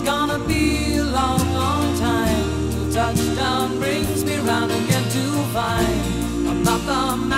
It's gonna be a long, long time till touchdown brings me round again to find I'm not the man.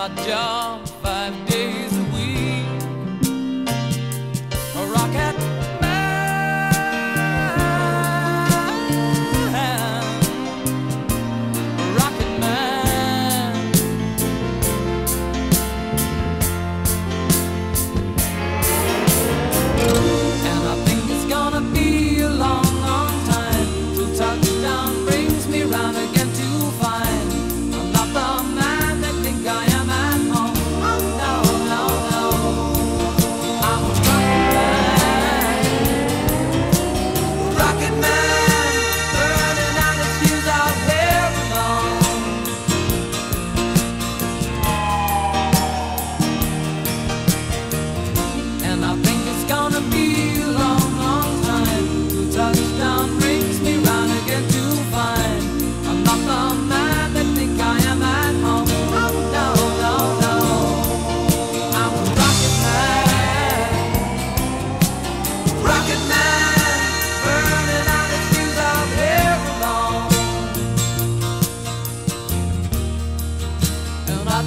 my job.